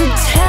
to take